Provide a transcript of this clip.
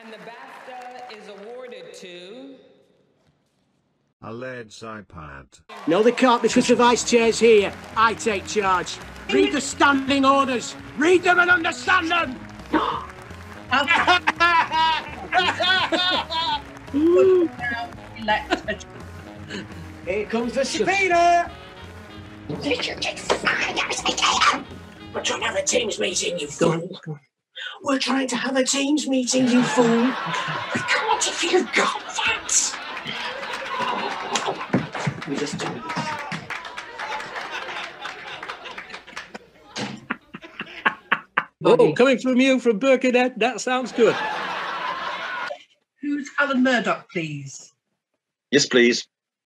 And the BAFTA is awarded to. Aled's iPad. No, they can't because the vice chair's here. I take charge. Read the standing orders. Read them and understand them. Here comes the subpoena. We're trying to have a Teams meeting, you fool. We're trying to have a Teams meeting, you fool. We can't if you've got that. We just do this. Oh, coming from you from Birkenhead, that sounds good. Who's Alan Murdoch, please? Yes, please.